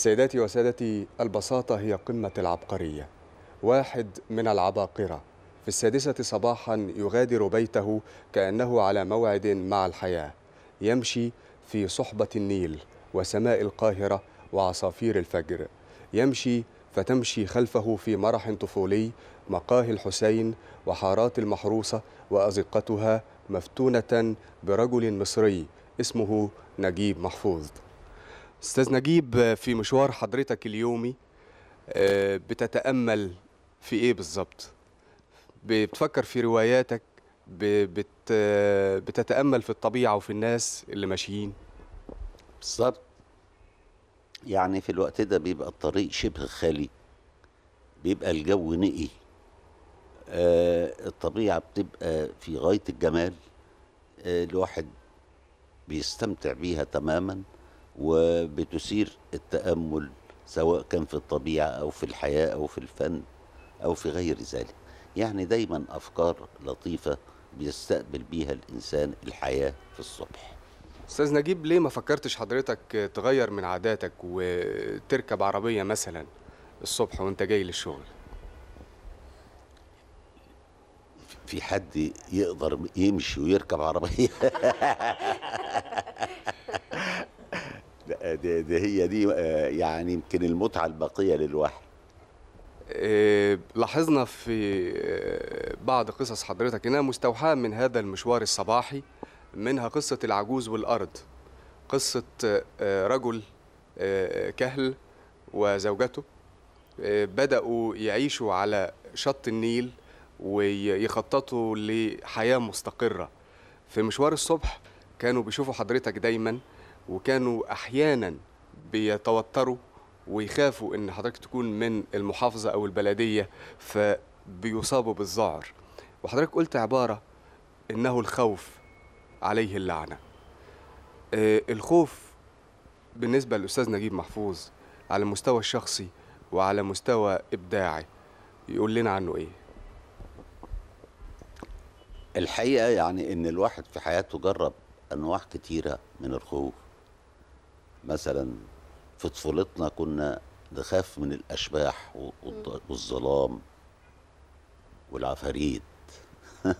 سيداتي وسادتي البساطة هي قمة العبقرية واحد من العباقرة. في السادسة صباحا يغادر بيته كأنه على موعد مع الحياة. يمشي في صحبة النيل وسماء القاهرة وعصافير الفجر. يمشي فتمشي خلفه في مرح طفولي مقاهي الحسين وحارات المحروسة وأزقتها مفتونة برجل مصري اسمه نجيب محفوظ. أستاذ نجيب في مشوار حضرتك اليومي آه، بتتأمل في إيه بالظبط؟ بتفكر في رواياتك؟ بت بتتأمل في الطبيعة وفي الناس اللي ماشيين؟ بالظبط. يعني في الوقت ده بيبقى الطريق شبه خالي بيبقى الجو نقي آه الطبيعة بتبقى في غاية الجمال آه الواحد بيستمتع بيها تماما. وبتثير التأمل سواء كان في الطبيعة أو في الحياة أو في الفن أو في غير ذلك. يعني دايما أفكار لطيفة بيستقبل بيها الإنسان الحياة في الصبح. أستاذ نجيب ليه ما فكرتش حضرتك تغير من عاداتك وتركب عربية مثلا الصبح وأنت جاي للشغل؟ في حد يقدر يمشي ويركب عربية؟ ده, ده هي دي آه، يعني يمكن المتعة الباقية للواحد. آه، لاحظنا في آه، بعض قصص حضرتك. انها مستوحاة من هذا المشوار الصباحي منها قصة العجوز والأرض قصة رجل كهل وزوجته بدأوا يعيشوا على شط النيل ويخططوا لحياة مستقرة. في مشوار الصبح كانوا بيشوفوا حضرتك دايما وكانوا أحيانا بيتوتروا ويخافوا إن حضرتك تكون من المحافظة أو البلدية فبيصابوا بالذعر. وحضرتك قلت عبارة إنه الخوف عليه اللعنة. آه، الخوف بالنسبة للأستاذ نجيب محفوظ على المستوى الشخصي وعلى مستوى إبداعي يقول لنا عنه إيه؟ الحقيقة يعني إن الواحد في حياته جرب أنواع كتيرة من الخوف. مثلا في طفولتنا كنا نخاف من الأشباح والظلام والعفاريت.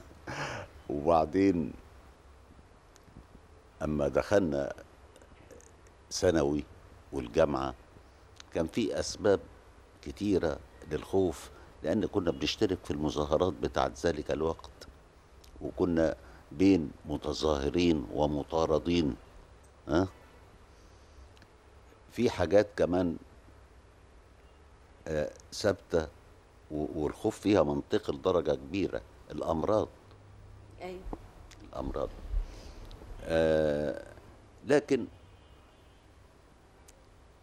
وبعدين أما دخلنا ثانوي والجامعة كان في أسباب كتيرة للخوف لأن كنا بنشترك في المظاهرات بتاعت ذلك الوقت. وكنا بين متظاهرين ومطاردين ها؟ في حاجات كمان آه، ثابتة والخوف فيها منطقي لدرجة كبيرة. الأمراض. أيوه. الأمراض. آه لكن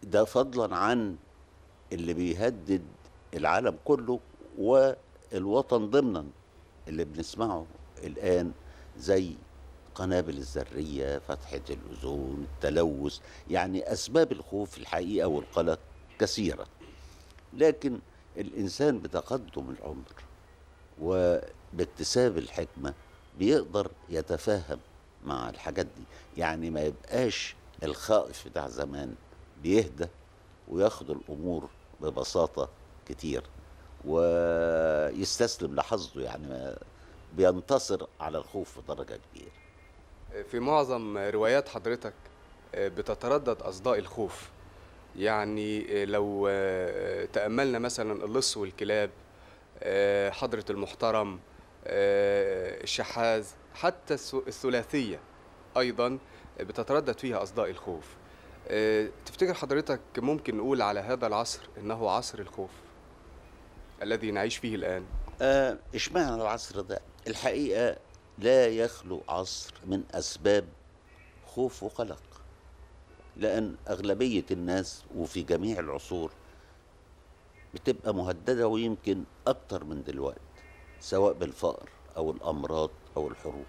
ده فضلا عن اللي بيهدد العالم كله والوطن ضمنا اللي بنسمعه الآن زي قنابل الذرية فتحه الاوزون التلوث يعني أسباب الخوف الحقيقة والقلق كثيرة. لكن الإنسان بتقدم العمر وباكتساب الحكمة بيقدر يتفاهم مع الحاجات دي. يعني ما يبقاش الخائف بتاع زمان بيهدى وياخد الأمور ببساطة كتير ويستسلم لحظه يعني بينتصر على الخوف بدرجة كبيرة. في معظم روايات حضرتك آه، بتتردد أصداء الخوف. يعني آه، لو آه، تأملنا مثلا اللص والكلاب حضرة المحترم الشحاذ حتى الث- الثلاثية أيضا بتتردد فيها أصداء الخوف. تفتكر حضرتك ممكن نقول على هذا العصر إنه عصر الخوف الذي نعيش فيه الآن؟ إشمعنى العصر ده؟ الحقيقة لا يخلو عصر من أسباب خوف وقلق لأن أغلبية الناس وفي جميع العصور بتبقى مهددة ويمكن أكتر من دلوقتي سواء بالفقر أو الأمراض أو الحروب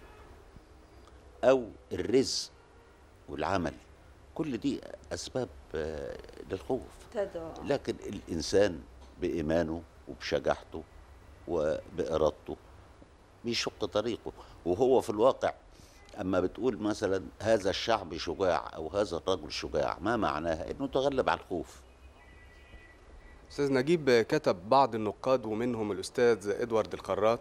أو الرزق والعمل. كل دي أسباب آه، للخوف. تدعو. لكن الإنسان بإيمانه وبشجاعته وبإرادته بيشق طريقه وهو في الواقع أما بتقول مثلا هذا الشعب شجاع أو هذا الرجل شجاع ما معناها؟ إنه تغلب على الخوف. أستاذ نجيب كتب بعض النقاد ومنهم الأستاذ إدوارد الخراط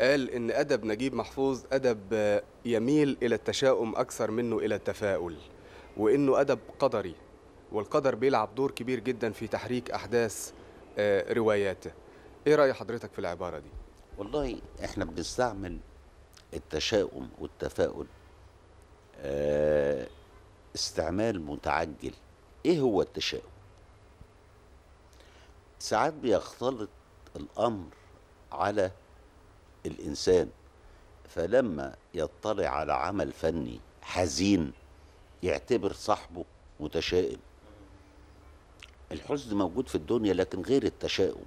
قال إن أدب نجيب محفوظ أدب يميل إلى التشاؤم أكثر منه إلى التفاؤل وإنه أدب قدري والقدر بيلعب دور كبير جدا في تحريك أحداث آه، رواياته. إيه رأي حضرتك في العبارة دي؟ والله إحنا بنستعمل التشاؤم والتفاؤل آه، استعمال متعجل. إيه هو التشاؤم؟ ساعات بيختلط الأمر على الإنسان فلما يطلع على عمل فني حزين يعتبر صاحبه متشائم. الحزن موجود في الدنيا لكن غير التشاؤم.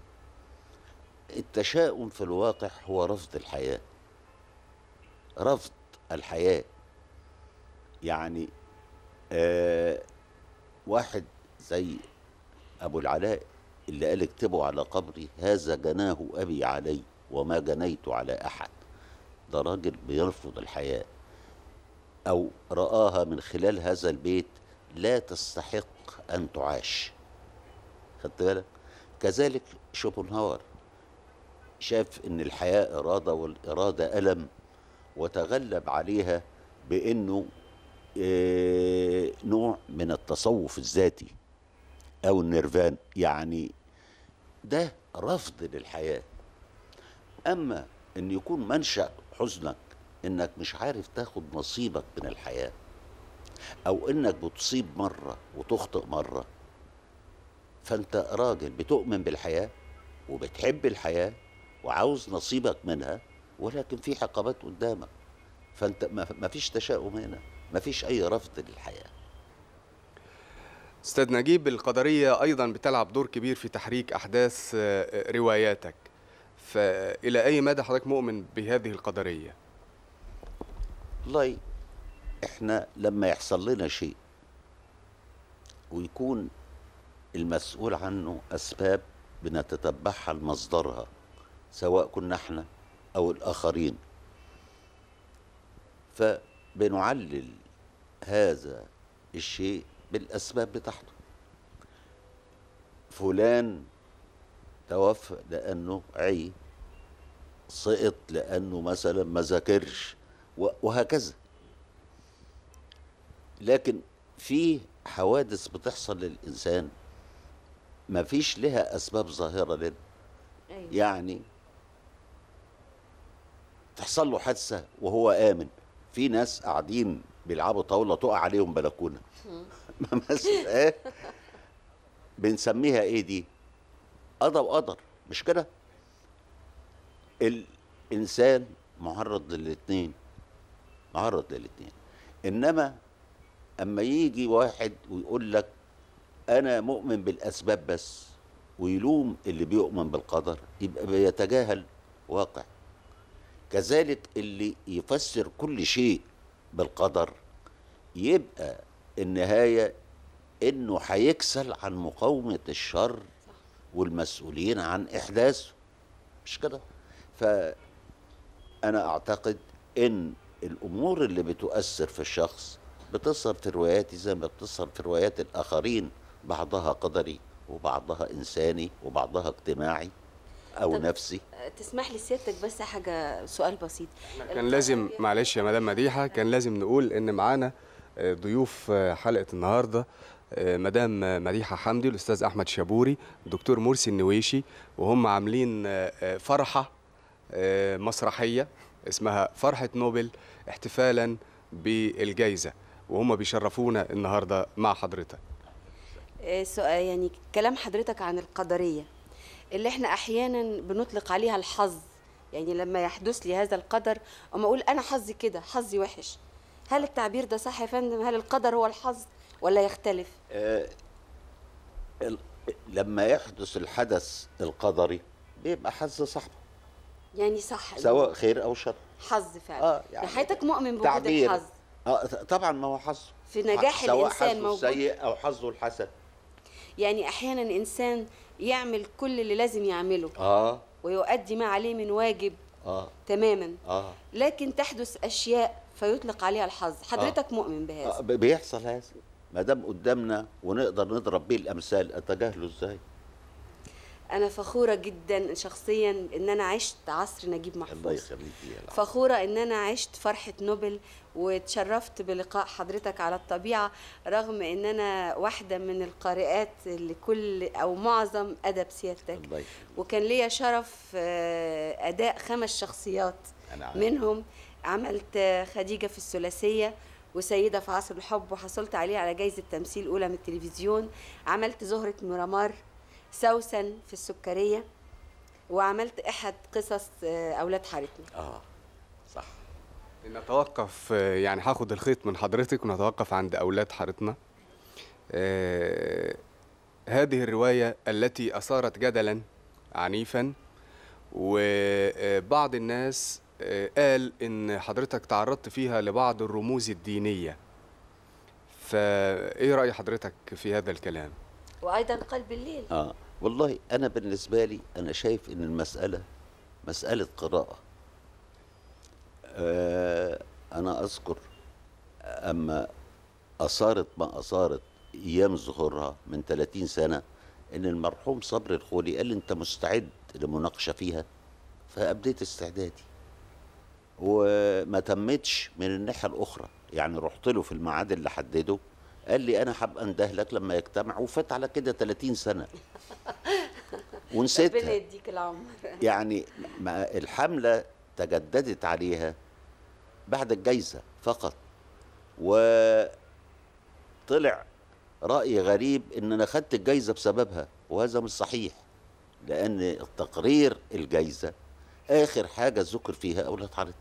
التشاؤم في الواقع هو رفض الحياة. رفض الحياة. يعني آه واحد زي أبو العلاء اللي قال اكتبوا على قبري هذا جناه أبي علي وما جنيت على أحد. ده راجل بيرفض الحياة. أو رآها من خلال هذا البيت لا تستحق أن تعاش. خدت بالك؟ كذلك شوبنهاور. شاف إن الحياة إرادة والاراده ألم وتغلب عليها بإنه آه، نوع من التصوف الذاتي أو النيرفان. يعني ده رفض للحياة. أما إن يكون منشأ حزنك إنك مش عارف تاخد نصيبك من الحياة أو إنك بتصيب مرة وتخطئ مرة فأنت راجل بتؤمن بالحياة وبتحب الحياة وعاوز نصيبك منها ولكن في عقبات قدامك. فانت ما فيش تشاؤم هنا ما فيش أي رفض للحياة. أستاذ نجيب القدرية أيضا بتلعب دور كبير في تحريك أحداث آه، رواياتك. فإلى أي مدى حضرتك مؤمن بهذه القدرية؟ والله إحنا لما يحصل لنا شيء ويكون المسؤول عنه أسباب بنتتبعها لمصدرها سواء كنا إحنا أو الاخرين. فبنعلل هذا الشيء بالاسباب بتاعته. فلان توفى لأنه عي سقط لأنه مثلا ما ذاكرش وهكذا. لكن في حوادث بتحصل للإنسان ما فيش لها أسباب ظاهرة لنا أيوة. يعني تحصل له حادثة وهو آمن. في ناس قاعدين بيلعبوا طاولة تقع عليهم بلكونة. مثلا إيه؟ بنسميها إيه دي؟ قضى وقدر مش كده؟ الإنسان معرض للاتنين. معرض للاتنين. إنما أما يجي واحد ويقول لك أنا مؤمن بالأسباب بس ويلوم اللي بيؤمن بالقدر يبقى بيتجاهل واقع. كذلك اللي يفسر كل شيء بالقدر يبقى النهاية إنه هيكسل عن مقاومة الشر والمسؤولين عن إحداثه. مش كده؟ فأنا أعتقد إن الأمور اللي بتؤثر في الشخص بتظهر في رواياتي زي ما بتظهر في روايات الآخرين بعضها قدري وبعضها إنساني وبعضها اجتماعي. أو طب- نفسي. تسمح لي سيادتك بس حاجة سؤال بسيط. كان لازم معلش يا مدام مديحة كان لازم نقول إن معانا آه، ضيوف آه، حلقة النهارده آه، مدام مديحة حمدي الاستاذ أحمد شابوري الدكتور مرسي النويشي وهم عاملين فرحة مسرحية اسمها فرحة نوبل احتفالا بالجائزه وهم بيشرفونا النهارده مع حضرتك. سؤال يعني كلام حضرتك عن القدرية. اللي إحنا أحيانا بنطلق عليها الحظ. يعني لما يحدث لي هذا القدر أما أقول أنا حظي كده حظي وحش. هل التعبير ده صح يا فندم؟ هل القدر هو الحظ ولا يختلف؟ آه، ال- لما يحدث الحدث القدري بيبقى حظ صاحبه. يعني صح. سواء خير أو شر. حظ فعلا. آه، آه يعني حضرتك مؤمن بوجود الحظ. آه ط- طبعا ما هو حظه في نجاح سواء الإنسان حظه موجود. السيء أو حظه الحسن. يعني أحيانا إنسان يعمل كل اللي لازم يعمله. آه. ويؤدي ما عليه من واجب. آه. تماما. آه, لكن تحدث أشياء فيطلق عليها الحظ. حضرتك مؤمن آه بهذا ب- بيحصل هذا. ما دام قدامنا ونقدر نضرب بيه الأمثال أتجاهله إزاي؟ أنا فخورة جدا شخصيا إن أنا عشت عصر نجيب الله محفوظ يخليك يا. فخورة إن أنا عشت فرحة نوبل وتشرفت بلقاء حضرتك على الطبيعة رغم إن أنا واحدة من القارئات اللي كل أو معظم أدب سيادتك الله يخليك وكان ليا شرف آه، أداء خمس شخصيات أنا. منهم عملت خديجة في الثلاثية وسيدة في عصر الحب وحصلت عليه على جايزة تمثيل أولى من التلفزيون عملت زهرة مرامار سوسن في السكرية وعملت أحد قصص آه، أولاد حارتنا. آه صح. نتوقف آه، يعني هاخد الخيط من حضرتك ونتوقف عند أولاد حارتنا. آه، هذه الرواية التي أثارت جدلا عنيفا وبعض الناس آه، قال إن حضرتك تعرضت فيها لبعض الرموز الدينية. فإيه رأي حضرتك في هذا الكلام؟ وأيضا قلب الليل. آه. والله أنا بالنسبة لي أنا شايف إن المسألة مسألة قراءه آه أنا أذكر أما أثارت ما أثارت أيام ظهورها من 30 سنة إن المرحوم صبري الخولي قال لي أنت مستعد لمناقشة فيها؟ فأبديت استعدادي. وما تمتش من الناحية الأخرى يعني رحت له في الميعاد اللي حدده قال لي أنا هبقى أندهلك لما يجتمع وفات على كده 30 سنة. ربنا ونسيتها يديك العمر. يعني ما الحملة تجددت عليها بعد الجايزة فقط. وطلع رأي غريب إن أنا خدت الجايزة بسببها وهذا مش صحيح لأن تقرير الجايزة آخر حاجة ذكر فيها أولاد حارتنا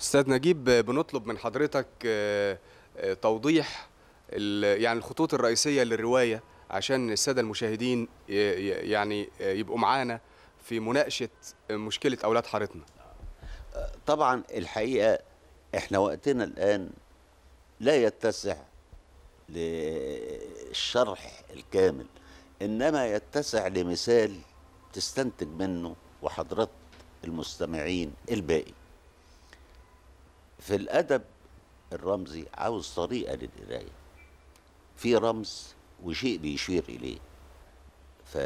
أستاذ نجيب بنطلب من حضرتك آه، آه، توضيح يعني الخطوط الرئيسية للرواية عشان السادة المشاهدين يعني يبقوا معانا في مناقشة آه، مشكلة أولاد حارتنا. طبعا الحقيقة إحنا وقتنا الآن لا يتسع للشرح الكامل إنما يتسع لمثال تستنتج منه وحضرات المستمعين الباقي. في الأدب الرمزي عاوز طريقة للقراية. في رمز وشيء بيشير إليه. ف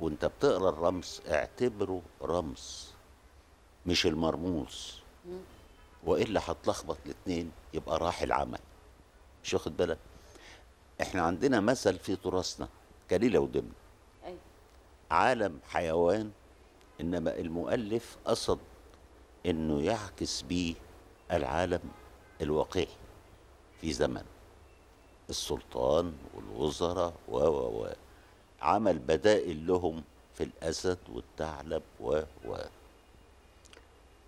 وانت بتقرأ الرمز اعتبره رمز مش المرموز. وإلا هتلخبط الاتنين يبقى راح العمل مش واخد بالك؟ إحنا عندنا مثل في تراثنا كليلة ودمن أيوة. عالم حيوان إنما المؤلف قصد إنه يعكس بيه العالم الواقعي في زمن السلطان والوزراء و و و. عمل بدائل لهم في الاسد والثعلب و و.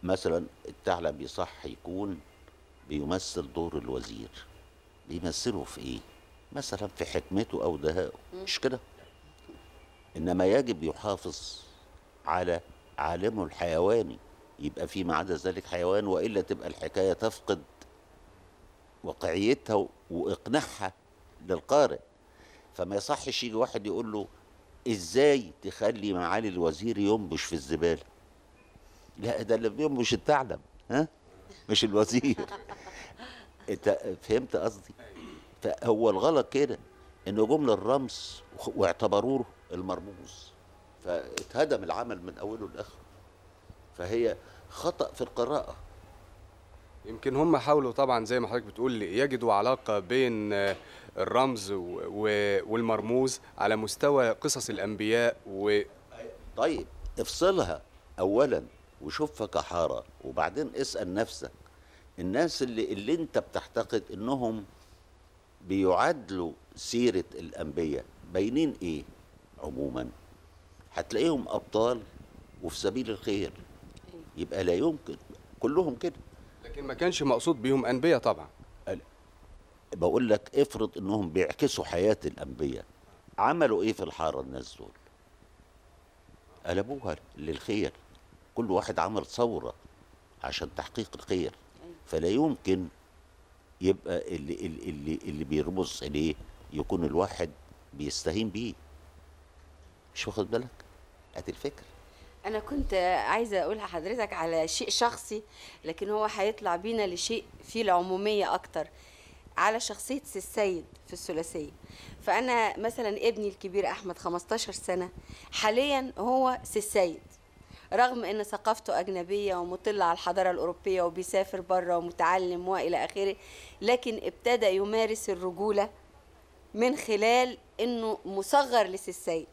مثلا الثعلب يصح يكون بيمثل دور الوزير. بيمثله في إيه؟ مثلا في حكمته أو دهائه. مش كده؟ إنما يجب يحافظ على عالمه الحيواني. يبقى فيما عدا ذلك حيوان وإلا تبقى الحكاية تفقد واقعيتها وإقناعها للقارئ. فما يصحش يجي واحد يقول له إزاي تخلي معالي الوزير ينبش في الزبالة؟ لا ده اللي بينبش الثعلب ها؟ مش الوزير. أنت فهمت قصدي؟ فهو الغلط كده انه جمله الرمز واعتبروه المرموز. فاتهدم العمل من أوله لآخره. فهي خطأ في القراءة. يمكن هم حاولوا طبعا زي ما حضرتك بتقول يجدوا علاقة بين آه، الرمز والمرموز على مستوى قصص الأنبياء و طيب افصلها اولا وشوفها كحارة وبعدين اسأل نفسك الناس اللي اللي أنت بتعتقد إنهم بيعادلوا سيرة الأنبياء باينين إيه عموما؟ هتلاقيهم أبطال وفي سبيل الخير. يبقى لا يمكن كلهم كده. لكن ما كانش مقصود بيهم أنبياء طبعا. بقول لك افرض إنهم بيعكسوا حياة الأنبياء. عملوا إيه في الحارة الناس دول؟ قلبوها للخير. كل واحد عمل ثورة عشان تحقيق الخير. فلا يمكن يبقى اللي اللي اللي, اللي بيرمز إليه يكون الواحد بيستهين بيه. مش واخد بالك؟ أدي الفكرة. أنا كنت عايزة أقول لحضرتك على شيء شخصي لكن هو هيطلع بينا لشيء فيه العمومية أكتر على شخصية سي السيد في الثلاثية. فأنا مثلا ابني الكبير أحمد 15 سنة حاليا هو سي السيد. رغم إن ثقافته أجنبية ومطل على الحضارة الأوروبية وبيسافر بره ومتعلم وإلى آخره لكن ابتدى يمارس الرجولة من خلال إنه مصغر لسي السيد.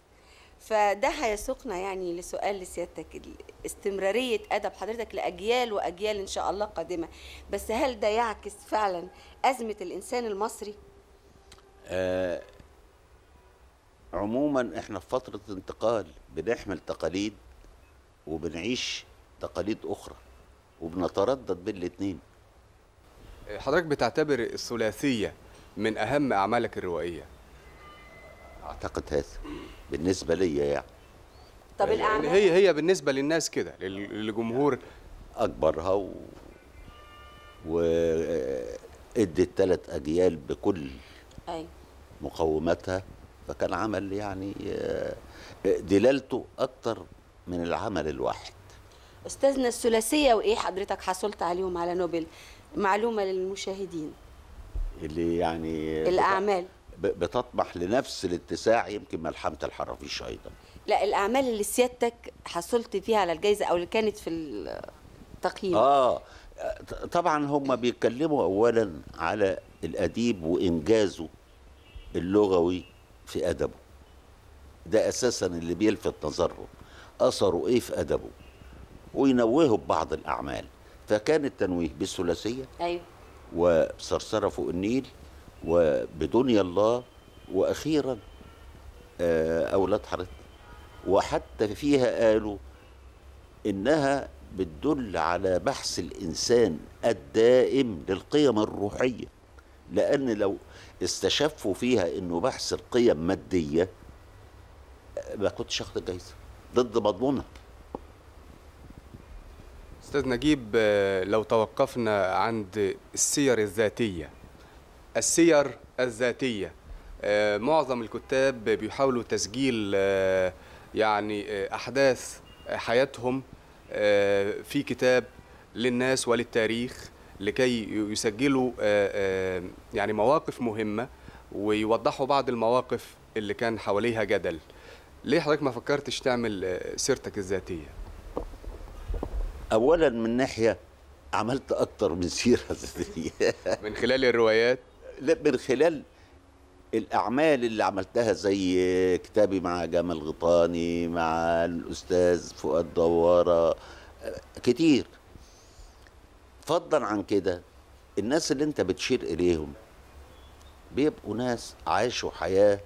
فده هيسوقنا يعني لسؤال لسيادتك استمرارية أدب حضرتك لأجيال وأجيال إن شاء الله قادمة. بس هل ده يعكس فعلا أزمة الإنسان المصري؟ آه عموما إحنا في فترة انتقال بنحمل تقاليد وبنعيش تقاليد أخرى وبنتردد بين الاتنين. حضرتك بتعتبر الثلاثية من أهم أعمالك الروائية. أعتقد هذا بالنسبة لي يعني. طب يعني الأعمال هي هي بالنسبة للناس كده لل- للجمهور. أكبرها و... و ادت ثلاث أجيال بكل أيوة. مقوماتها فكان عمل يعني آه، دلالته أكتر من العمل الواحد. أستاذنا الثلاثية وإيه حضرتك حصلت عليهم على نوبل؟ معلومة للمشاهدين. اللي يعني الأعمال. ب- بتطمح لنفس الاتساع يمكن ملحمة الحرافيش أيضا. لا الأعمال اللي سيادتك حصلت فيها على الجائزة أو اللي كانت في التقييم. آه طبعا هم بيتكلموا اولا على الأديب وإنجازه اللغوي في أدبه. ده أساسا اللي بيلفت نظرهم أثره إيه في أدبه؟ وينوهوا ببعض الأعمال. فكان التنويه بالثلاثية أيوة. وصرصره فوق النيل وبدنيا الله وأخيرا آه، أولاد حضرتك وحتى فيها قالوا إنها بتدل على بحث الإنسان الدائم للقيم الروحية. لأن لو استشفوا فيها إنه بحث القيم مادية آه، ما كنتش اخد الجايزة. ضد مضمونها أستاذ نجيب آه، لو توقفنا عند السير الذاتية السير الذاتية. آه، معظم الكتاب بيحاولوا تسجيل آه، يعني آه، أحداث حياتهم في كتاب للناس وللتاريخ لكي يسجلوا يعني مواقف مهمة ويوضحوا بعض المواقف اللي كان حواليها جدل. ليه حضرتك ما فكرتش تعمل سيرتك الذاتية؟ اولا من ناحية عملت أكتر من سيرة ذاتية. من خلال الروايات؟ من خلال الأعمال اللي عملتها زي كتابي مع جمال غطاني مع الأستاذ فؤاد دوارة كتير. فضلا عن كده الناس اللي انت بتشير إليهم بيبقوا ناس عاشوا حياة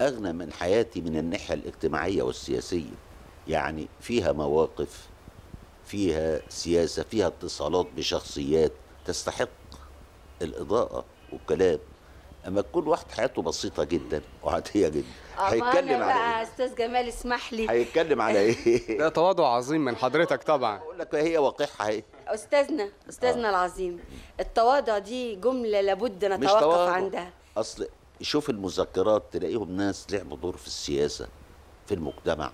أغنى من حياتي من الناحية الاجتماعية والسياسية. يعني فيها مواقف فيها سياسة فيها اتصالات بشخصيات تستحق الإضاءة والكلام. أما تكون واحد حياته بسيطة جدا وعادية جدا هيتكلم على إيه؟ أستاذ جمال اسمح لي. هيتكلم على إيه؟ ده تواضع عظيم من حضرتك طبعا. أقول لك هي وقحها اهي أستاذنا أستاذنا آه. العظيم التواضع دي جملة لابد نتوقف. عندها. أصل شوف المذكرات تلاقيهم ناس لعبوا دور في السياسة في المجتمع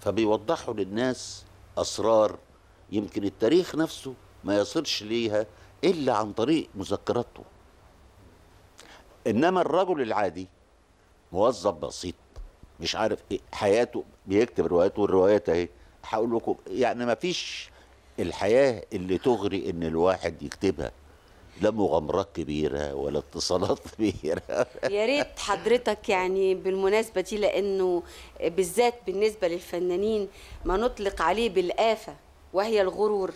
فبيوضحوا للناس أسرار. يمكن التاريخ نفسه ما يصلش ليها إلا عن طريق مذكراته إنما الرجل العادي موظف بسيط مش عارف إيه حياته بيكتب رواياته والروايات أهي. هقول لكم يعني ما فيش الحياة اللي تغري إن الواحد يكتبها. لا مغامرات كبيرة ولا اتصالات كبيرة. يا ريت حضرتك يعني بالمناسبة دي لأنه بالذات بالنسبة للفنانين ما نطلق عليه بالآفة وهي الغرور.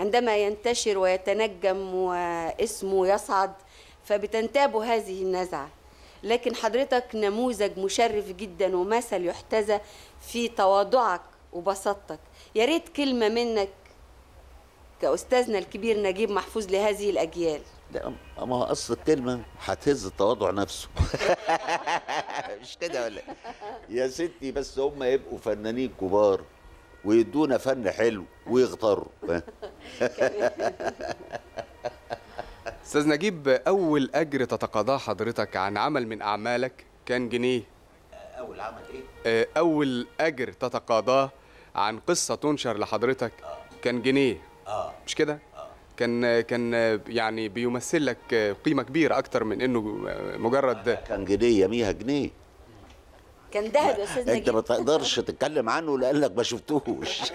عندما ينتشر ويتنجم واسمه يصعد فبتنتاب هذه النزعة. لكن حضرتك نموذج مشرف جدا ومثل يحتذى في تواضعك وبساطتك. يا ريت كلمة منك كأستاذنا الكبير نجيب محفوظ لهذه الأجيال. لا ما هو أصل الكلمة هتهز التواضع نفسه. مش كده ولا؟ يا ستي بس هم يبقوا فنانين كبار. ويدونا فن حلو ويغتروا أستاذ نجيب أول أجر تتقاضاه حضرتك عن عمل من أعمالك كان جنيه؟ أول عمل إيه؟ آه، أول أجر تتقاضاه عن قصة تنشر لحضرتك كان جنيه. آه. مش كده؟ كان كان يعني بيمثل لك قيمة كبيرة أكتر من إنه مجرد كان جنيه يميها جنيه. كان ذهب يا أستاذ أنت ما نجيب تقدرش تتكلم عنه لأنك ما شفتوش.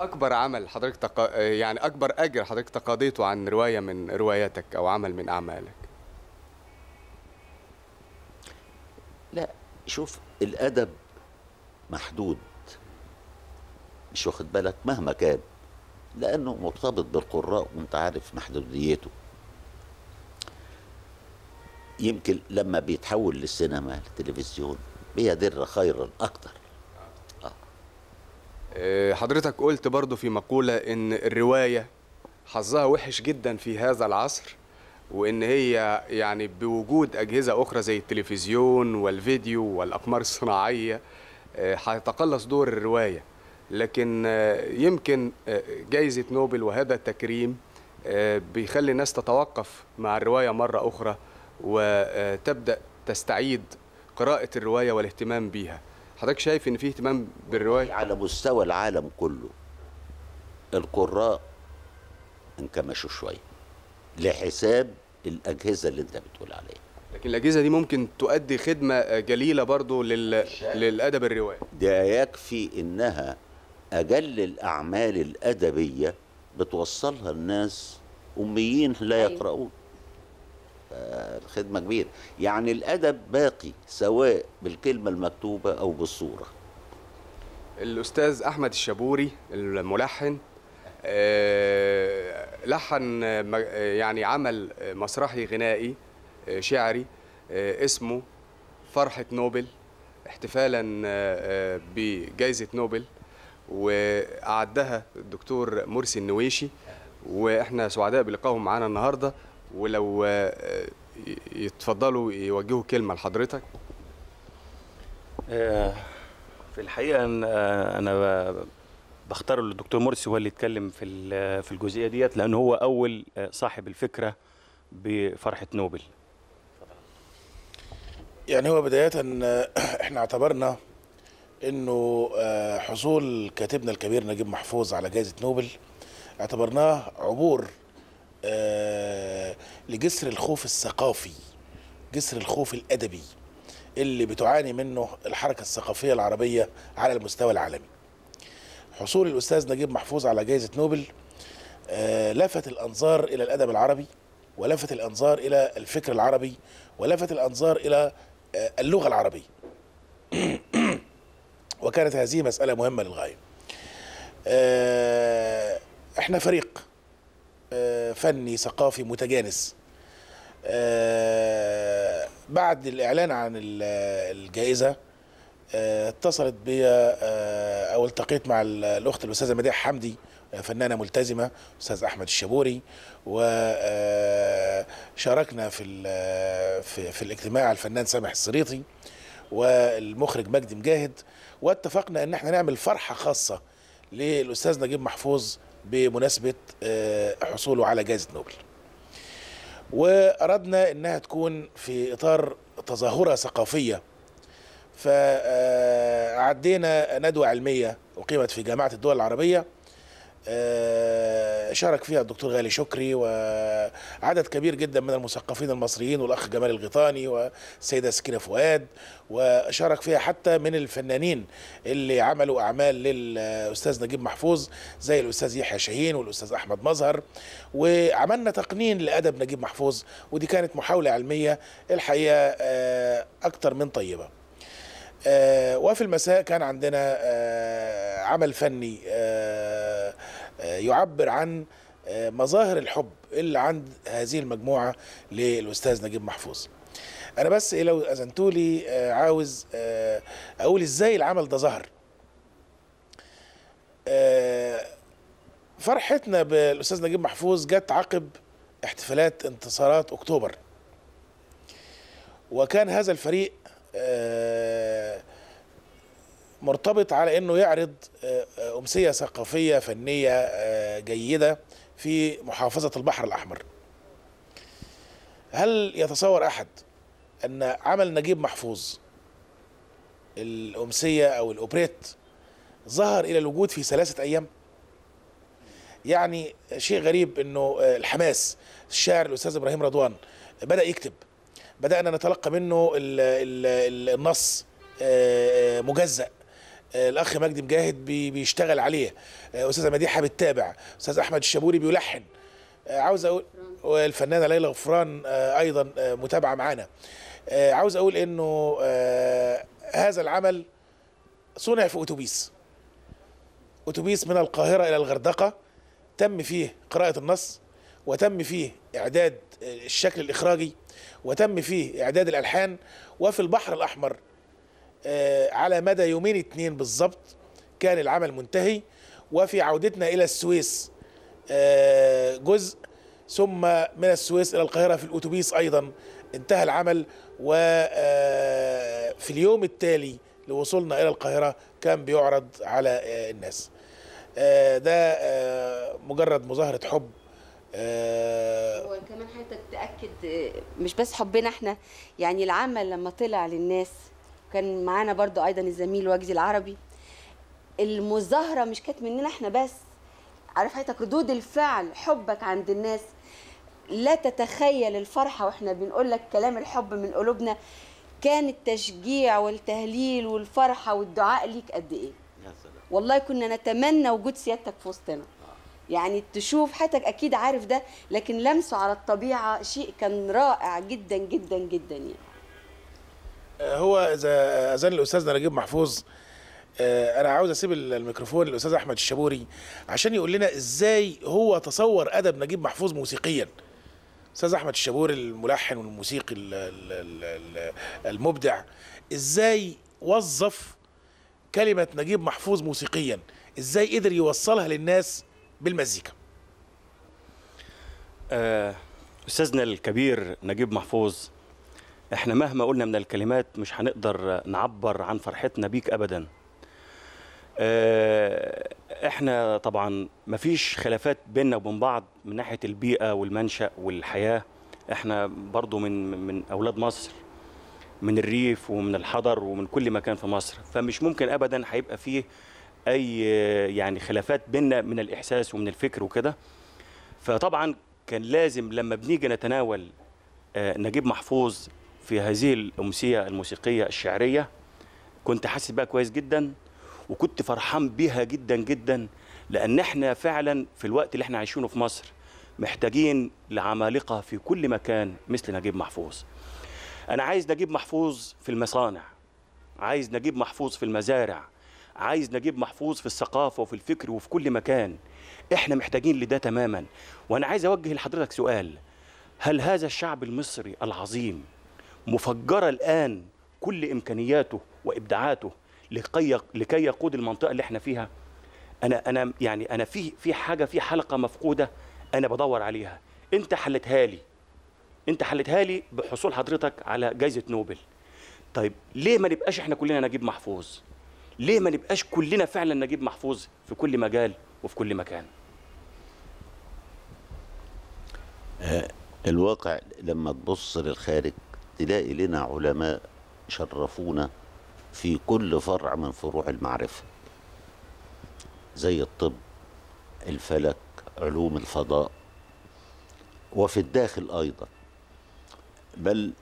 اكبر عمل حضرتك تق... يعني أكبر أجر حضرتك تقاضيته عن رواية من رواياتك أو عمل من أعمالك. لا شوف الأدب محدود. مش واخد بالك؟ مهما كان. لأنه مرتبط بالقراء وأنت عارف محدوديته. يمكن لما بيتحول للسينما للتلفزيون بيدر خيرا أكتر. آه، حضرتك قلت برضو في مقولة إن الرواية حظها وحش جدا في هذا العصر وإن هي يعني بوجود أجهزة أخرى زي التلفزيون والفيديو والأقمار الصناعية آه، هيتقلص دور الرواية. لكن آه، يمكن آه، جايزة نوبل وهذا التكريم آه، بيخلي الناس تتوقف مع الرواية مرة أخرى وتبدأ تستعيد قراءة الرواية والاهتمام بيها. حضرتك شايف إن في اهتمام بالرواية؟ على مستوى العالم كله القراء انكمشوا شوية لحساب الأجهزة اللي أنت بتقول عليها. لكن الأجهزة دي ممكن تؤدي خدمة جليلة برضو لل... للأدب الروائي ده يكفي إنها أجل الأعمال الأدبية بتوصلها الناس أميين لا أيوة. يقرؤون. آه، الخدمه كبيرة. يعني الأدب باقي سواء بالكلمة المكتوبة أو بالصورة. الأستاذ أحمد الشابوري الملحن آه، لحن آه، آه، يعني عمل آه، مسرحي غنائي آه، شعري آه، اسمه فرحة نوبل احتفالا آه، آه، بجائزة نوبل وأعدها الدكتور مرسي النويشي وإحنا سعداء بلقائهم معانا النهارده. ولو آه، يتفضلوا يوجهوا كلمة لحضرتك. آه، في الحقيقة آه، أنا بختار الدكتور مرسي هو اللي يتكلم في في الجزئية ديت لأن هو أول صاحب الفكرة بفرحة نوبل. يعني هو بداية آه، إحنا اعتبرنا إنه حصول كاتبنا الكبير نجيب محفوظ على جائزة نوبل اعتبرناه عبور لجسر الخوف الثقافي جسر الخوف الأدبي اللي بتعاني منه الحركة الثقافية العربية على المستوى العالمي. حصول الأستاذ نجيب محفوظ على جائزة نوبل آه، لفت الأنظار إلى الأدب العربي ولفت الأنظار إلى الفكر العربي ولفت الأنظار إلى آه، اللغة العربية. وكانت هذه مسألة مهمة للغاية. آه، إحنا فريق. آه، فني ثقافي متجانس. آه، بعد الإعلان عن ال- الجائزة آه، اتصلت آه، أو التقيت مع ال- الأخت الأستاذة مديح حمدي آه، فنانة ملتزمة أستاذ أحمد الشابوري. وشاركنا في في في الاجتماع الفنان سامح السريطي والمخرج مجدي مجاهد. واتفقنا إن إحنا نعمل فرحة خاصة للأستاذ نجيب محفوظ بمناسبة آه، حصوله على جائزة نوبل. وأردنا إنها تكون في إطار تظاهرة ثقافية. فعدينا ندوة علمية أقيمت في جامعة الدول العربية. آه، شارك فيها الدكتور غالي شكري وعدد كبير جدا من المثقفين المصريين والأخ جمال الغيطاني والسيدة سكينة فؤاد وشارك فيها حتى من الفنانين اللي عملوا أعمال للأستاذ نجيب محفوظ زي الأستاذ يحيى شاهين والأستاذ أحمد مظهر. وعملنا تقنين لأدب نجيب محفوظ ودي كانت محاولة علمية الحقيقة آه، أكتر من طيبة. آه، وفي المساء كان عندنا آه، عمل فني آه، آه، يعبر عن آه، مظاهر الحب اللي عند هذه المجموعة للأستاذ نجيب محفوظ. أنا بس إيه لو أذنتوا لي آه، عاوز آه، أقول إزاي العمل ده ظهر. آه، فرحتنا بالأستاذ نجيب محفوظ جت عقب احتفالات انتصارات أكتوبر. وكان هذا الفريق آه، مرتبط على إنه يعرض آه، آه، أمسية ثقافية فنية آه، جيدة في محافظة البحر الأحمر. هل يتصور أحد أن عمل نجيب محفوظ الأمسية أو الأوبريت ظهر إلى الوجود في ثلاثة أيام؟ يعني شيء غريب إنه آه، الحماس الشاعر الأستاذ إبراهيم رضوان بدأ يكتب بدأنا نتلقى منه ال ال ال النص آه، مجزأ. آه، الأخ مجدي مجاهد بي- بيشتغل عليه. آه، أستاذة مديحة بتتابع. أستاذ أحمد الشابوري بيلحن. آه، عاوز أقول والفنانة ليلى غفران آه، أيضا آه، متابعة معانا. آه، عاوز أقول إنه آه، هذا العمل صنع في أتوبيس. أتوبيس من القاهرة إلى الغردقة. تم فيه قراءة النص وتم فيه إعداد آه، الشكل الإخراجي. وتم فيه إعداد الألحان وفي البحر الأحمر آه، على مدى يومين اتنين بالظبط كان العمل منتهي وفي عودتنا إلى السويس آه، جزء ثم من السويس إلى القاهرة في الأتوبيس أيضا انتهى العمل وفي اليوم التالي لوصولنا إلى القاهرة كان بيعرض على آه، الناس. آه، ده آه، مجرد مظاهرة حب آه، وكمان حضرتك تأكد مش بس حبنا إحنا يعني العمل لما طلع للناس كان معانا برضو أيضا الزميل وجدي العربي. المظاهرة مش كانت مننا إحنا بس. عارف حضرتك ردود الفعل حبك عند الناس. لا تتخيل الفرحة وإحنا بنقول لك كلام الحب من قلوبنا. كان التشجيع والتهليل والفرحة والدعاء ليك قد إيه؟ يا سلام. والله كنا نتمنى وجود سيادتك في وسطنا. يعني تشوف حياتك أكيد عارف ده لكن لمسه على الطبيعة شيء كان رائع جدا جدا جدا يعني. هو إذا أذن الاستاذنا نجيب محفوظ. آه، أنا عاوز أسيب الميكروفون للأستاذ أحمد الشابوري عشان يقول لنا إزاي هو تصور أدب نجيب محفوظ موسيقيا. أستاذ أحمد الشابوري الملحن والموسيقي ال- ال- ال- ال- المبدع إزاي وظف كلمة نجيب محفوظ موسيقيا؟ إزاي قدر يوصلها للناس بالمزيكا. آه، أستاذنا الكبير نجيب محفوظ إحنا مهما قلنا من الكلمات مش هنقدر نعبر عن فرحتنا بيك ابدا. آه، إحنا طبعا مفيش خلافات بيننا وبين بعض من ناحية البيئة والمنشأ والحياة. إحنا برضو من من أولاد مصر من الريف ومن الحضر ومن كل مكان في مصر. فمش ممكن ابدا هيبقى فيه أي يعني خلافات بيننا من الإحساس ومن الفكر وكده. فطبعا كان لازم لما بنيجي نتناول آه، نجيب محفوظ في هذه الأمسية الموسيقية الشعرية كنت حاسس بها كويس جدا وكنت فرحان بيها جدا جدا لأن إحنا فعلا في الوقت اللي إحنا عايشينه في مصر محتاجين لعمالقة في كل مكان مثل نجيب محفوظ. أنا عايز نجيب محفوظ في المصانع عايز نجيب محفوظ في المزارع عايز نجيب محفوظ في الثقافة وفي الفكر وفي كل مكان. إحنا محتاجين لده تماما. وأنا عايز أوجه لحضرتك سؤال. هل هذا الشعب المصري العظيم مفجرة الآن كل إمكانياته وإبداعاته لكي لكي يقود المنطقة اللي إحنا فيها؟ أنا أنا يعني أنا في في حاجة في حلقة مفقودة أنا بدور عليها. أنت حلتها لي. أنت حلتها لي بحصول حضرتك على جائزة نوبل. طيب ليه ما نبقاش إحنا كلنا نجيب محفوظ؟ ليه ما نبقاش كلنا فعلا نجيب محفوظ في كل مجال وفي كل مكان؟ الواقع لما تبص للخارج تلاقي لنا علماء شرفونا في كل فرع من فروع المعرفة زي الطب الفلك علوم الفضاء وفي الداخل أيضا. بل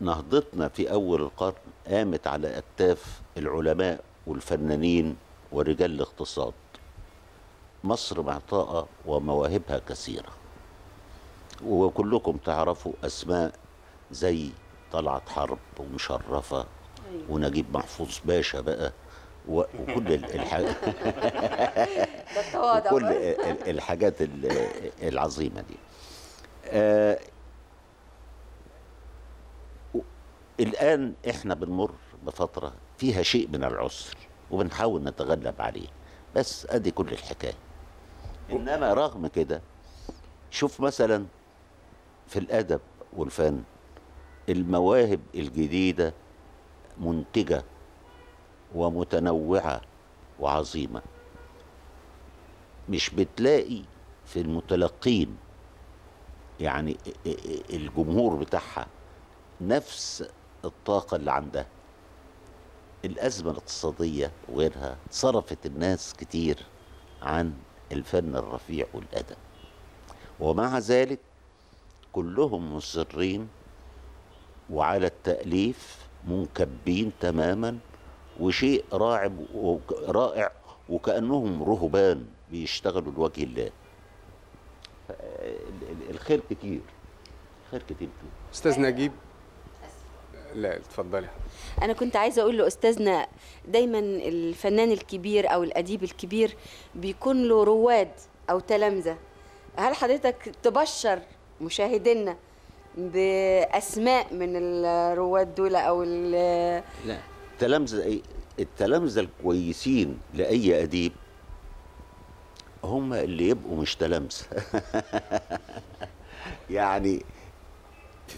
نهضتنا في أول القرن قامت على أكتاف العلماء والفنانين ورجال الاقتصاد. مصر معطاءة ومواهبها كثيرة. وكلكم تعرفوا أسماء زي طلعت حرب ومشرفة ونجيب محفوظ باشا بقى وكل ال- الحاجات وكل الحاجات ال- العظيمة دي آه و- الآن إحنا بنمر بفترة فيها شيء من العسر وبنحاول نتغلب عليه. بس أدي كل الحكاية. إنما رغم كده شوف مثلا في الأدب والفن المواهب الجديدة منتجة ومتنوعة وعظيمة. مش بتلاقي في المتلقين يعني الجمهور بتاعها نفس الطاقة اللي عندها. الأزمة الاقتصادية وغيرها صرفت الناس كتير عن الفن الرفيع والأدب. ومع ذلك كلهم مصرين وعلى التأليف منكبين تماما وشيء رائع وكأنهم رهبان بيشتغلوا لوجه الله. الخير كتير. خير كتير. فيه أستاذ نجيب لا اتفضلي. أنا كنت عايزة أقول لأستاذنا دايما الفنان الكبير أو الأديب الكبير بيكون له رواد أو تلامذة. هل حضرتك تبشر مشاهدينا بأسماء من الرواد دول أو ال- لا التلامذة إيه التلامذة الكويسين لأي أديب هم اللي يبقوا مش تلامذة. يعني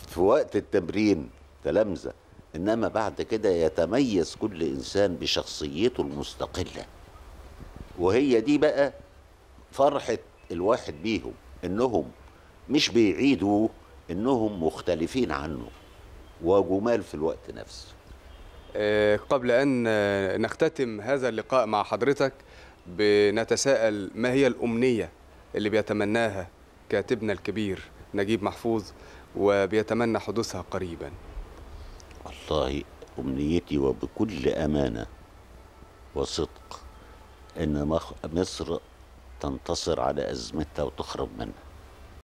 في وقت التمرين تلامذة إنما بعد كده يتميز كل إنسان بشخصيته المستقلة. وهي دي بقى فرحة الواحد بيهم إنهم مش بيعيدوا إنهم مختلفين عنه. وجمال في الوقت نفسه. آه، قبل آه، نختتم هذا اللقاء مع حضرتك بنتساءل ما هي الأمنية اللي بيتمناها كاتبنا الكبير نجيب محفوظ وبيتمنى حدوثها قريبا؟ والله أمنيتي وبكل أمانة وصدق مخ- مصر تنتصر على أزمتها وتخرج منها.